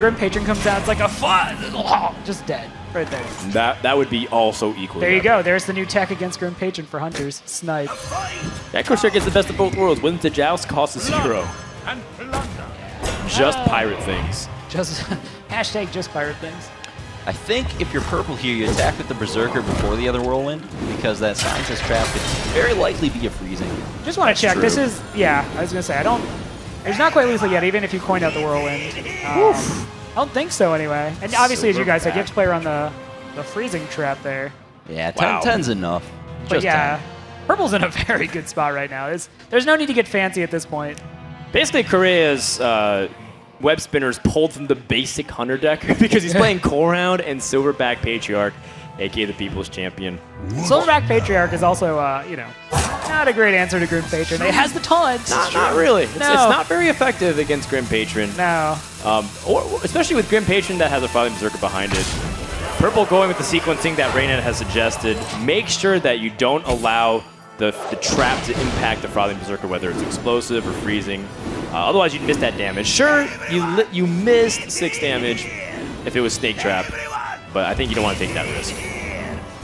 Grim Patron comes out, it's like a fun, just dead right there. That that would be also equal. There you go. There's the new tech against Grim Patron for Hunters. Snipe. That Corsair gets the best of both worlds. Wins the joust, costs a zero. Just oh. pirate things. Just hashtag just pirate things. I think if you're purple here, you attack with the Berserker before the other Whirlwind, because that Scientist Trap could very likely be a freezing. Just want to check. true. This is, yeah, I was going to say, I don't, it's not quite lethal yet, even if you coin out the Whirlwind. Um, I don't think so, anyway. And obviously, as you guys said, you have to play around the, the freezing trap there. Yeah, 10, Wow. 10's enough. But Just yeah, 10. Purple's in a very good spot right now. It's, there's no need to get fancy at this point. Basically, Korea's uh, web spinners pulled from the basic Hunter deck because he's playing Core Hound and Silverback Patriarch, aka the People's Champion. Silverback Patriarch is also, uh, you know, not a great answer to Grim Patron. It has the taunt. Not, not really. It's, No. it's not very effective against Grim Patron. No. Um, or, especially with Grim Patron that has a Frothing Berserker behind it. Purple going with the sequencing that Reynet has suggested. Make sure that you don't allow the, the trap to impact the Frothing Berserker, whether it's explosive or freezing. Uh, otherwise, you'd miss that damage. Sure, you li you missed six damage if it was Snake Trap, but I think you don't want to take that risk.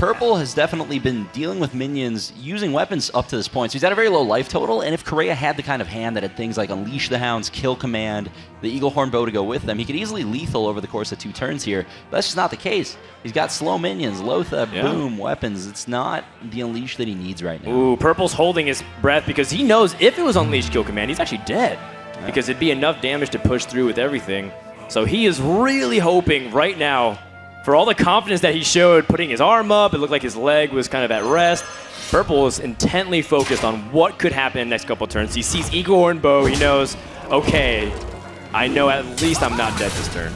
Purple has definitely been dealing with minions using weapons up to this point. So he's at a very low life total, and if Correa had the kind of hand that had things like Unleash the Hounds, Kill Command, the Eaglehorn Bow to go with them, he could easily lethal over the course of two turns here. But that's just not the case. He's got slow minions, Loatheb, Yeah. boom, weapons. It's not the Unleash that he needs right now. Ooh, Purple's holding his breath because he knows if it was Unleash Kill Command, he's actually dead. Because it'd be enough damage to push through with everything. So he is really hoping right now, for all the confidence that he showed, putting his arm up, it looked like his leg was kind of at rest. Purple is intently focused on what could happen in the next couple turns. He sees Eaglehorn Bow, he knows, okay, I know at least I'm not dead this turn.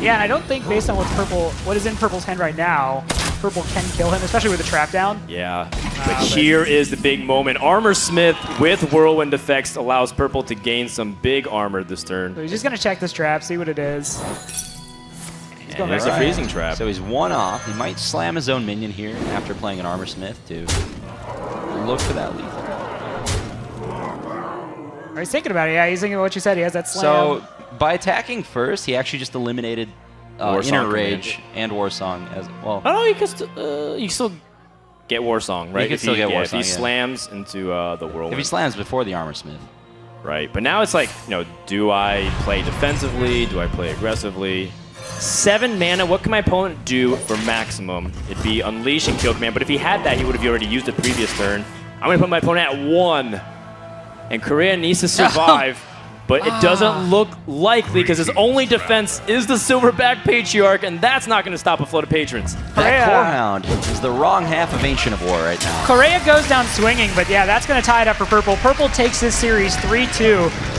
Yeah, and I don't think based on what's purple, what is in purple's hand right now, purple can kill him, especially with the trap down. Yeah, uh, but- but here is the big moment. Armorsmith with Whirlwind effects allows Purple to gain some big armor this turn. So he's just gonna check this trap, see what it is. He's going And there's back a to freezing trap. So he's one off. He might slam his own minion here after playing an Armorsmith to look for that lethal. Or he's thinking about it. Yeah, he's thinking about what you said. He has that slam. So by attacking first, he actually just eliminated uh, War Song Inner command. Rage and War Song as well. Oh no, you can still uh, you still get War Song, right? can if still he, get yeah, War if he yeah. slams into uh, the whirlwind. If he slams before the Armorsmith. Right, but now it's like, you know, do I play defensively? Do I play aggressively? Seven mana, what can my opponent do for maximum? It'd be Unleash and Kill Command, but if he had that, he would have already used it previous turn. I'm going to put my opponent at one. And Korea needs to survive, but it doesn't ah. look likely because his only defense is the Silverback Patriarch, and that's not going to stop a flood of patrons. That Correa- Core Hound is the wrong half of Ancient of War right now. Correa goes down swinging, but yeah, that's going to tie it up for Purple. Purple takes this series 3-2.